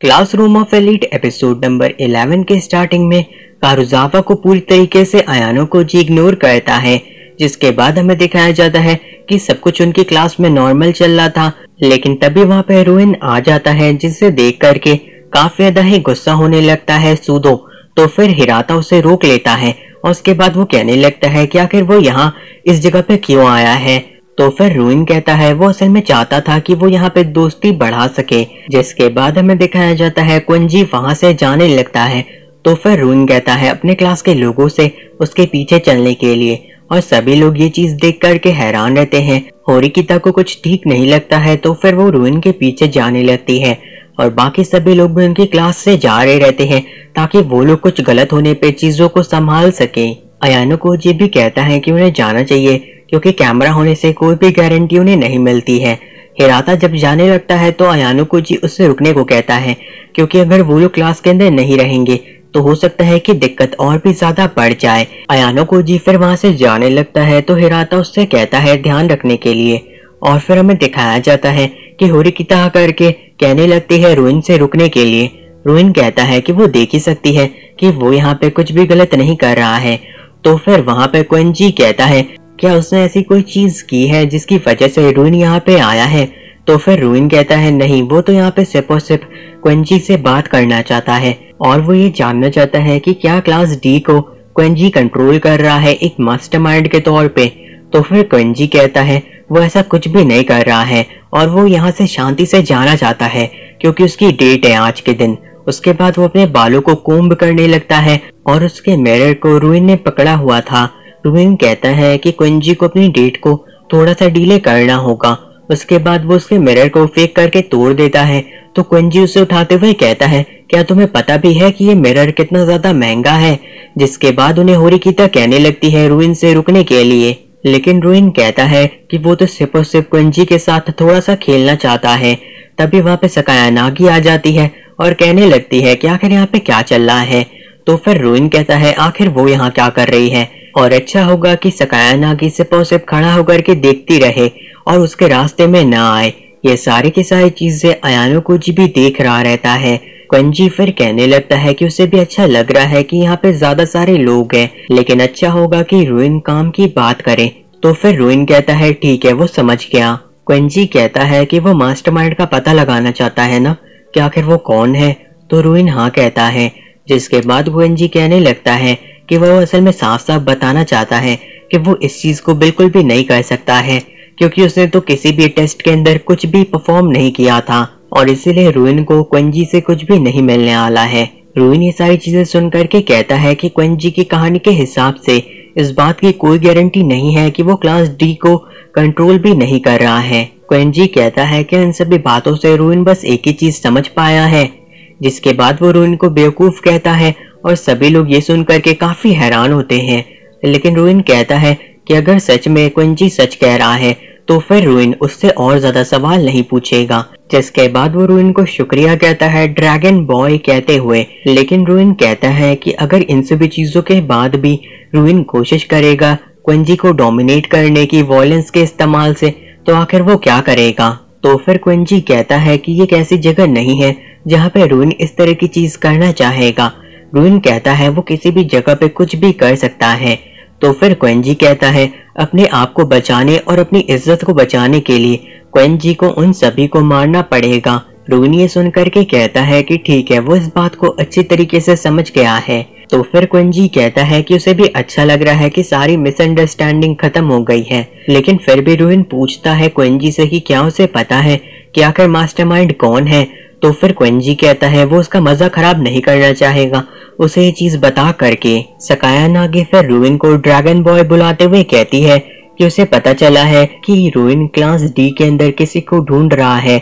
Classroom of elite episode number 11 के starting में कारुजावा को पूरी तरीके से अयानो को जी इग्नोर करता है, जिसके बाद हमें दिखाया जाता है कि सब कुछ उनकी क्लास में नॉर्मल चल रहा था, लेकिन तभी वहाँ पे रोइन आ जाता है, जिसे देख करके काफ़ी ज़्यादा ही गुस्सा होने लगता है सूदो। तो फिर हिराता उसे रोक लेता है, और उसके बाद वो कहने लगता है कि आखिर वो यहाँ इस जगह पे क्यों आया है? तो फिर रूइन कहता है, वो असल में चाहता था कि वो यहाँ पे दोस्ती बढ़ा सके। जिसके बाद हमें दिखाया जाता है, कुंजी वहाँ से जाने लगता है। तो फिर रूइन कहता है, अपने क्लास के लोगों से, उसके पीछे चलने के लिए। और सभी लोग ये चीज़ देख करके हैरान रहते हैं। होरिकिता को कुछ ठीक नहीं लगता है तो फिर वो रूइन के पीछे जाने लगती है। और बाकी सभी लोग भी उनकी क्लास से जा रहे रहते हैं, ताकि वो लोग कुछ गलत होने पे चीज़ों को संभाल सके। अयानो को ये भी कहता है कि उन्हें जाना चाहिए। क्योंकि कैमरा होने से कोई भी गारंटी उन्हें नहीं मिलती है। हिराता जब जाने लगता है तो अयानो को जी उससे रुकने को कहता है, क्योंकि अगर वो लोग क्लास के अंदर नहीं रहेंगे तो हो सकता है कि दिक्कत और भी ज़्यादा बढ़ जाए। अयानो को जी फिर वहाँ से जाने लगता है तो हिराता उससे कहता है ध्यान रखने के लिए। और फिर हमें दिखाया जाता है कि होरी की तरह करके कहने लगती है रोइन से रुकने के लिए। रोइन कहता है कि वो देख ही सकती है कि वो यहाँ पे कुछ भी गलत नहीं कर रहा है। तो फिर वहाँ पे क्वेंजी कहता है क्या उसने ऐसी कोई चीज़ की है जिसकी वजह से रूइन यहाँ पे आया है? तो फिर रूइन कहता है, नहीं, वो तो यहाँ पे सिर्फ़ और सिर्फ़ क्वेंजी से बात करना चाहता है और वो ये जानना चाहता है कि क्या क्लास डी को क्वेंजी कंट्रोल कर रहा है एक मास्टरमाइंड के तौर पे। तो फिर क्वेंजी कहता है, वो ऐसा कुछ भी नहीं कर रहा है और वो यहाँ से शांति से जाना चाहता है क्योंकि उसकी डेट है आज के दिन। उसके बाद वो अपने बालों को कोम्ब करने लगता है और उसके मिरर को रूइन ने पकड़ा हुआ था। रुबिन कहता है कि कुंजी को अपनी डेट को थोड़ा सा डीले करना होगा। उसके बाद वो उसके मिरर को फेंक करके तोड़ देता है। तो कुंजी उसे उठाते हुए कहता है, क्या तुम्हें पता भी है कि ये मिरर कितना ज़्यादा महँगा है? जिसके बाद उन्हें होरी की कहने लगती है रुइन से रुकने के लिए। लेकिन रुइन कहता है कि वो तो सिर्फ़ और सिर्फ़ कुंजी के साथ थोड़ा सा खेलना चाहता है। तभी वहाँ पे सकाया नागी आ जाती है और कहने लगती है कि आखिर यहाँ पे क्या चल रहा है? तो फिर रुइन कहता है, आखिर वो यहाँ क्या कर रही है? और अच्छा होगा कि सकाया नागी से सिर्फ़ खड़ा होकर के देखती रहे और उसके रास्ते में ना आए। ये सारी की सारी चीज़ें अयानो को जी भी देख रहा रहता है। कंजी फिर कहने लगता है कि उसे भी अच्छा लग रहा है कि यहाँ पे ज़्यादा सारे लोग हैं, लेकिन अच्छा होगा कि रोइन काम की बात करें। तो फिर रोइन कहता है, ठीक है, वो समझ गया। क्वेंजी कहता है कि वो मास्टरमाइंड का पता लगाना चाहता है ना, कि आखिर वो कौन है? तो रोइन हाँ कहता है, जिसके बाद क्वेंजी कहने लगता है कि वह असल में साफ़ साफ़ बताना चाहता है कि वो इस चीज़ को बिल्कुल भी नहीं कर सकता है, क्योंकि उसने तो किसी भी टेस्ट के अंदर कुछ भी परफॉर्म नहीं किया था, और इसीलिए रुइन को क्वेंजी से कुछ भी नहीं मिलने वाला है। रुइन ये सारी चीज़ें सुन करके कहता है कि क्वेंजी की कहानी के हिसाब से इस बात की कोई गारंटी नहीं है कि वो क्लास डी को कंट्रोल भी नहीं कर रहा है। क्वेंजी कहता है कि इन सभी बातों से रुइन बस एक ही चीज़ समझ पाया है, जिसके बाद वो रुइन को बेवकूफ़ कहता है और सभी लोग ये सुनकर के काफ़ी हैरान होते हैं। लेकिन रोइन कहता है कि अगर सच में कुंजी सच कह रहा है तो फिर रोइन उससे और ज़्यादा सवाल नहीं पूछेगा। जिसके बाद वो रोइन को शुक्रिया कहता है ड्रैगन बॉय कहते हुए। लेकिन रोइन कहता है कि अगर इन सभी चीज़ों के बाद भी रोइन कोशिश करेगा कुंजी को डोमिनेट करने की वॉयलेंस के इस्तेमाल से तो आखिर वो क्या करेगा? तो फिर कुंजी कहता है कि ये एक ऐसी जगह नहीं है जहाँ पे रोइन इस तरह की चीज़ करना चाहेगा। रुइन कहता है, वो किसी भी जगह पे कुछ भी कर सकता है। तो फिर क्वेंजी कहता है, अपने आप को बचाने और अपनी इज़्ज़त को बचाने के लिए क्वेंजी को उन सभी को मारना पड़ेगा। रूइन ये सुन करके कहता है कि ठीक है, वो इस बात को अच्छी तरीके से समझ गया है। तो फिर क्वेंजी कहता है कि उसे भी अच्छा लग रहा है कि सारी मिसअंडरस्टैंडिंग खत्म हो गई है। लेकिन फिर भी रूइन पूछता है, क्वेंजी से कि क्या उसे पता है कि आखिर मास्टरमाइंड कौन है? तो फिर क्वेंजी कहता है, वो उसका मज़ा खराब नहीं करना चाहेगा। उसे ये चीज़ बता करके सकाया नागे फिर रूइन को ड्रैगन बॉय बुलाते हुए कहती है कि उसे पता चला है कि रूइन क्लास डी के अंदर किसी को ढूंढ रहा है।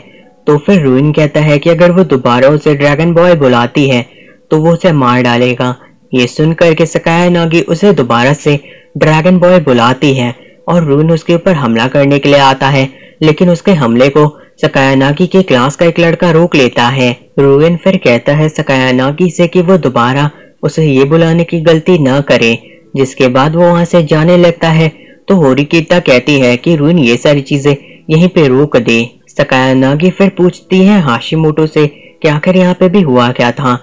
तो फिर रूइन कहता है कि अगर वो दोबारा उसे ड्रैगन बॉय बुलाती है तो वो उसे मार डालेगा। ये सुनकर के सकाया नागी उसे दोबारा से ड्रैगन बॉय बुलाती है और रूइन उसके ऊपर हमला करने के लिए आता है, लेकिन उसके हमले को सकायानागी के क्लास का एक लड़का रोक लेता है। रोगन फिर कहता है सकायानागी से कि वो दोबारा उसे ये बुलाने की गलती न करे, जिसके बाद वो वहाँ से जाने लगता है। तो होरिकीता कहती है कि रुइन ये सारी चीज़ें यहीं पे रोक दे। सकायानागी फिर पूछती है हाशिमोटो से कि आखिर यहाँ पे भी हुआ क्या था?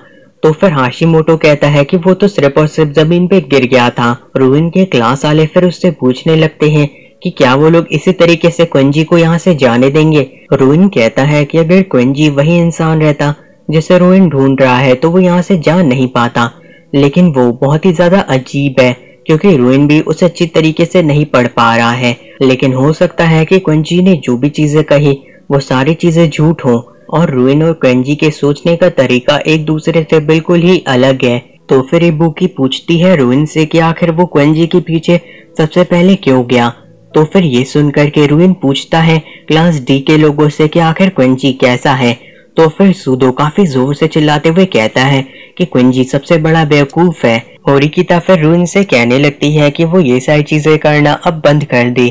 तो फिर हाशी मोटो कहता है कि वो तो सिर्फ़ और सिर्फ़ ज़मीन पे गिर गया था। रुइन के क्लास वाले फिर उससे पूछने लगते हैं कि क्या वो लोग इसी तरीके से कुंजी को यहाँ से जाने देंगे? रोइन कहता है कि अगर कुंजी वही इंसान रहता, जिसे रोइन ढूंढ रहा है तो वो यहाँ से जा नहीं पाता। लेकिन वो बहुत ही ज़्यादा अजीब है, क्योंकि रोइन भी उसे अच्छी तरीके से नहीं पढ़ पा रहा है। लेकिन हो सकता है कि कुंजी ने जो भी चीज़ें कही, वो सारी चीज़ें झूठ हो, और रोइन और कुंजी के सोचने का तरीका एक दूसरे से बिल्कुल ही अलग है। तो फिर इबूकी पूछती है रोइन से कि आखिर वो कुंजी के पीछे सबसे पहले क्यों गया? तो फिर ये सुनकर के रुइन पूछता है, क्लास डी के लोगों से कि आखिर क्विंजी कैसा है? तो फिर सुदो काफ़ी ज़ोर से चिल्लाते हुए कहता है कि क्विंजी सबसे बड़ा बेवकूफ़ है। होरिकिता फिर रुइन से कहने लगती है कि वो ये सारी चीज़ें करना अब बंद कर दे।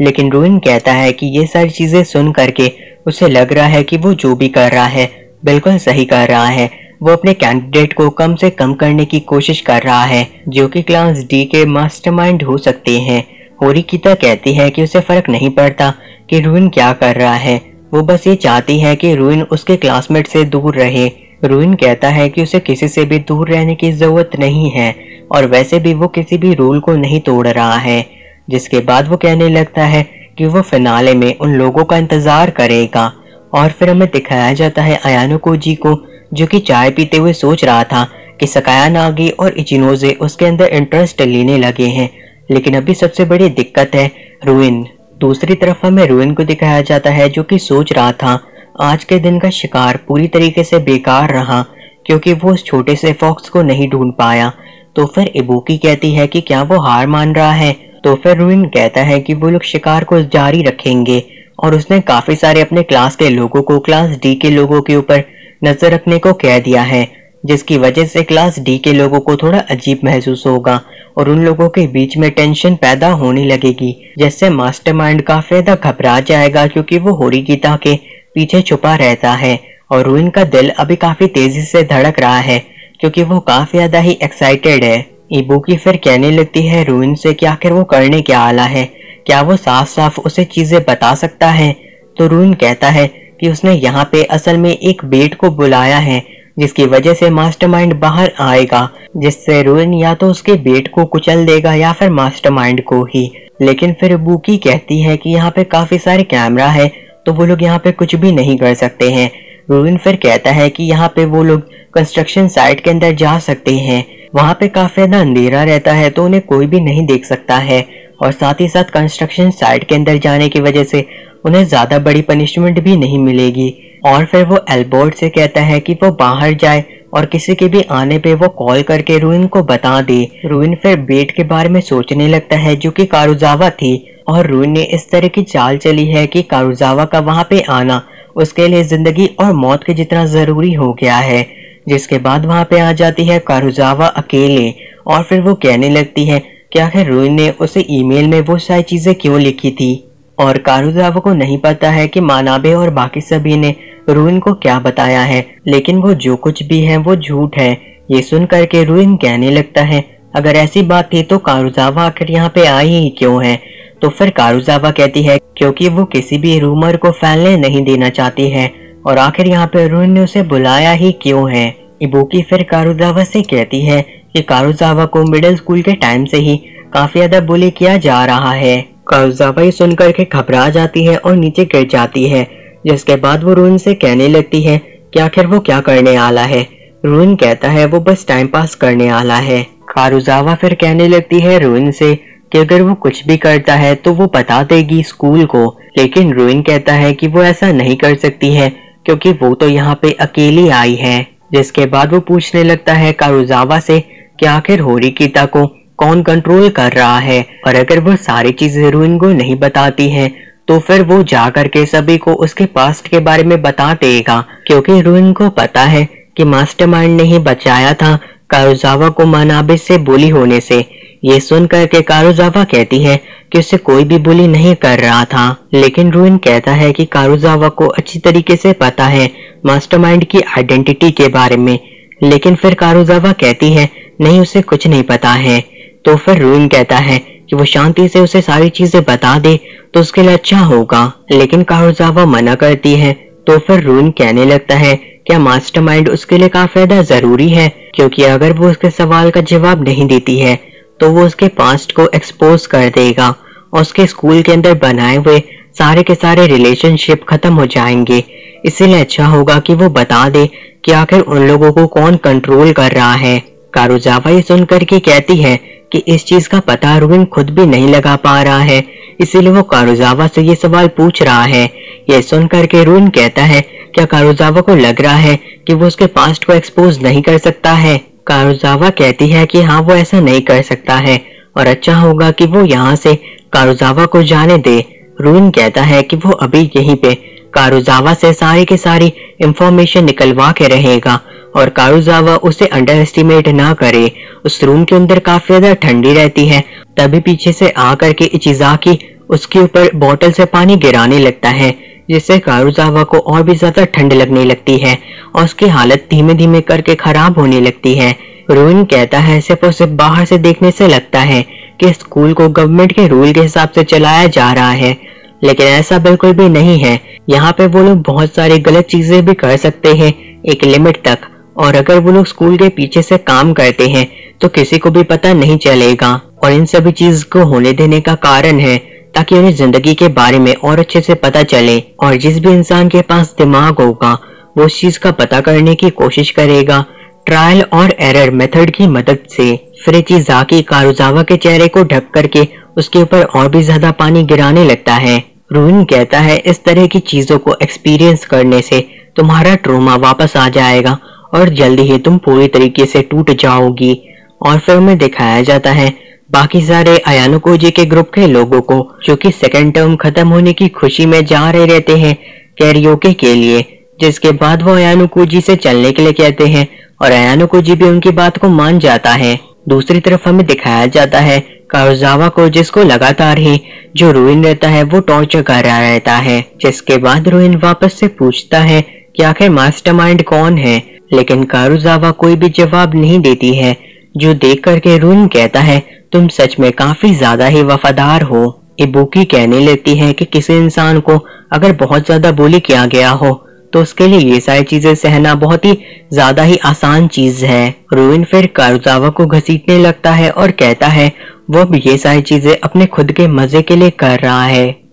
लेकिन रुइन कहता है कि ये सारी चीज़ें सुन करके उसे लग रहा है कि वो जो भी कर रहा है, बिल्कुल सही कर रहा है। वो अपने कैंडिडेट को कम से कम करने की कोशिश कर रहा है, जो कि क्लास डी के मास्टरमाइंड हो सकते हैं। होरिकिता कहती है कि उसे फ़र्क नहीं पड़ता कि रुइन क्या कर रहा है। वो बस ये चाहती है कि रुइन उसके क्लासमेट से दूर रहे। रुइन कहता है कि उसे किसी से भी दूर रहने की ज़रूरत नहीं है और वैसे भी वो किसी भी रूल को नहीं तोड़ रहा है। जिसके बाद वो कहने लगता है कि वो फिनाले में उन लोगों का इंतज़ार करेगा। और फिर हमें दिखाया जाता है अयानो कोजी को, जो कि चाय पीते हुए सोच रहा था कि सकाया नागी और इचिनोजे उसके अंदर इंटरेस्ट लेने लगे हैं। लेकिन अभी सबसे बड़ी दिक्कत है रुइन दूसरी तरफ़ हमें रुइन को दिखाया जाता है जो कि सोच रहा था। आज के दिन का शिकार पूरी तरीके से बेकार रहा, क्योंकि वो उस छोटे से फॉक्स को नहीं ढूंढ पाया। तो फिर इबूकी कहती है कि क्या वो हार मान रहा है? तो फिर रुइन कहता है कि वो लोग शिकार को जारी रखेंगे, और उसने काफ़ी सारे अपने क्लास के लोगों को क्लास डी के लोगों के ऊपर नज़र रखने को कह दिया है। जिसकी वजह से क्लास डी के लोगों को थोड़ा अजीब महसूस होगा और उन लोगों के बीच में टेंशन पैदा होने लगेगी, जिससे मास्टरमाइंड काफ़ी ज़्यादा घबरा जाएगा क्योंकि वो होरी गीता के पीछे छुपा रहता है और रुइन का दिल अभी काफ़ी तेज़ी से धड़क रहा है क्योंकि वो काफ़ी ज़्यादा ही एक्साइटेड है। की फिर कहने लगती है रुइन से कि आखिर वो करने क्या आला है? क्या वो साफ़ साफ़ उसे चीज़ें बता सकता है? तो रुइन कहता है कि उसने यहाँ पे असल में एक बेट को बुलाया है जिसकी वजह से मास्टरमाइंड बाहर आएगा, जिससे रोइन या तो उसके बेट को कुचल देगा या फिर मास्टरमाइंड को ही। लेकिन फिर बुकी कहती है कि यहाँ पे काफ़ी सारे कैमरा है तो वो लोग यहाँ पे कुछ भी नहीं कर सकते हैं। रोइन फिर कहता है कि यहाँ पे वो लोग कंस्ट्रक्शन साइट के अंदर जा सकते हैं। वहाँ पे काफ़ी ज़्यादा अंधेरा रहता है तो उन्हें कोई भी नहीं देख सकता है। और साथ ही साथ कंस्ट्रक्शन साइट के अंदर जाने की वजह से उन्हें ज़्यादा बड़ी पनिशमेंट भी नहीं मिलेगी। और फिर वो एल्बर्ट से कहता है कि वो बाहर जाए और किसी के भी आने पे वो कॉल करके रुइन को बता दे। रुइन फिर बेट के बारे में सोचने लगता है जो कि कारुजावा थी और रुइन ने इस तरह की चाल चली है कि कारुजावा का वहाँ पे आना उसके लिए ज़िंदगी और मौत के जितना ज़रूरी हो गया है, जिसके बाद वहाँ पे आ जाती है कारुजावा अकेले। और फिर वो कहने लगती है कि आखिर रुइन ने उसे ईमेल में वो सारी चीज़ें क्यों लिखी थी? और कारुजावा को नहीं पता है कि मानाबे और बाकी सभी ने रुइन को क्या बताया है? लेकिन वो जो कुछ भी है, वो झूठ है। ये सुन करके रुइन कहने लगता है, अगर ऐसी बात थी तो कारुजावा आखिर यहाँ पे आई ही क्यों है? तो फिर कारुजावा कहती है, क्योंकि वो किसी भी रूमर को फैलने नहीं देना चाहती है, और आखिर यहाँ पे रुइन ने उसे बुलाया ही क्यों है? इबुकी फिर कारुजावा से कहती है कि कारुजावा को मिडिल स्कूल के टाइम से ही काफ़ी ज़्यादा बुली किया जा रहा है। कारुजावा ये सुनकर के घबरा जाती है और नीचे गिर जाती है। जिसके बाद वो रूइन से कहने लगती है, कि आखिर वो क्या करने आला है? रूइन कहता है, वो बस टाइम पास करने आला है। कारुजावा फिर कहने लगती है रूइन से कि अगर वो कुछ भी करता है तो वो बता देगी स्कूल को। लेकिन रूइन कहता है कि वो ऐसा नहीं कर सकती है, क्योंकि वो तो यहाँ पे अकेली आई है। जिसके बाद वो पूछने लगता है कारुजावा से कि आखिर होरी कीता को कौन कंट्रोल कर रहा है? और अगर वो सारी चीज़ें रूइन को नहीं बताती है तो फिर वो जा करके सभी को उसके पास्ट के बारे में बता देगा, क्योंकि रुइन को पता है कि मास्टरमाइंड ने ही बचाया था कारुजावा को मनाबे से बुली होने से। ये सुन करके कारुजावा कहती है कि उसे कोई भी बुली नहीं कर रहा था, लेकिन रुइन कहता है कि कारुजावा को अच्छी तरीके से पता है मास्टरमाइंड की आइडेंटिटी के बारे में। लेकिन फिर कारुजावा कहती है, नहीं, उसे कुछ नहीं पता है। तो फिर रुइन कहता है कि वो शांति से उसे सारी चीज़ें बता दे तो उसके लिए अच्छा होगा। लेकिन कारोजावा मना करती है तो फिर रून कहने लगता है, क्या मास्टरमाइंड उसके लिए काफ़ी ज़्यादा ज़रूरी है? क्योंकि अगर वो उसके सवाल का जवाब नहीं देती है तो वो उसके पास्ट को एक्सपोज कर देगा और उसके स्कूल के अंदर बनाए हुए सारे के सारे रिलेशनशिप खत्म हो जाएँगे। इसीलिए अच्छा होगा कि वो बता दे कि आखिर उन लोगों को कौन कंट्रोल कर रहा है। कारुजावा ये सुनकर के कहती है कि इस चीज़ का पता रुबिन खुद भी नहीं लगा पा रहा है। इसीलिए वो कारुजावा से ये सवाल पूछ रहा है। ये सुनकर के रुबिन कहता है, क्या कारुजावा को लग रहा है कि वो उसके पास्ट को एक्सपोज नहीं कर सकता है? कारुजावा कहती है कि हाँ वो ऐसा नहीं कर सकता है। और अच्छा होगा कि वो यहाँ से कारुजावा को जाने दे। रुइन कहता है कि वो अभी यहीं पे कारुजावा से सारी के सारी इंफॉर्मेशन निकलवा के रहेगा और कारुजावा उसे अंडर एस्टिमेट ना करे। उस रूम के अंदर काफ़ी ज़्यादा ठंडी रहती है। तभी पीछे से आकर के इचिजाकी उसके ऊपर बोतल से पानी गिराने लगता है, जिससे कारुजावा को और भी ज़्यादा ठंड लगने लगती है और उसकी हालत धीमे धीमे करके खराब होने लगती है। रोइन कहता है, सिर्फ़ सिर्फ़ बाहर से देखने से लगता है कि स्कूल को गवर्नमेंट के रूल के हिसाब से चलाया जा रहा है। लेकिन ऐसा बिल्कुल भी नहीं है। यहाँ पे वो लोग बहुत सारी गलत चीज़ें भी कर सकते हैं, एक लिमिट तक। और अगर वो लोग स्कूल के पीछे से काम करते हैं तो किसी को भी पता नहीं चलेगा। और इन सभी चीज़ को होने देने का कारण है, ताकि उन्हें ज़िंदगी के बारे में और अच्छे से पता चले। और जिस भी इंसान के पास दिमाग होगा, वो उस चीज़ का पता करने की कोशिश करेगा। ट्रायल और एरर मेथड की मदद से। फ्रिची जाकी कारुजावा के चेहरे को ढक करके उसके ऊपर और भी ज़्यादा पानी गिराने लगता है। रूइन कहता है, इस तरह की चीज़ों को एक्सपीरियंस करने से तुम्हारा ट्रोमा वापस आ जाएगा और जल्दी ही तुम पूरी तरीके से टूट जाओगी। और फिर में दिखाया जाता है, बाकी सारे अयानुकोजी के ग्रुप के लोगों को, जो कि सेकेंड टर्म खत्म होने की खुशी में जा रहे रहते हैं कैरियोके के लिए, जिसके बाद वो अयानुकोजी से चलने के लिए कहते हैं, और अयानुकोजी भी उनकी बात को मान जाता है। दूसरी तरफ़ हमें दिखाया जाता है कारुजावा को जिसको लगातार ही जो रोइन रहता है, वो टॉर्चर कर रहा रहता है। जिसके बाद रोइन वापस से पूछता है कि आखिर मास्टरमाइंड कौन है? लेकिन कारुजावा कोई भी जवाब नहीं देती है। जो देख करके रोइन कहता है, तुम सच में काफ़ी ज़्यादा ही वफादार हो। इबुकी कहने लगती है कि किसी इंसान को अगर बहुत ज़्यादा बोली किया गया हो तो उसके लिए ये सारी चीज़ें सहना बहुत ही ज़्यादा ही आसान चीज़ है। रोइन फिर कारुजावा को घसीटने लगता है और कहता है वो ये सारी चीज़ें अपने खुद के मज़े के लिए कर रहा है।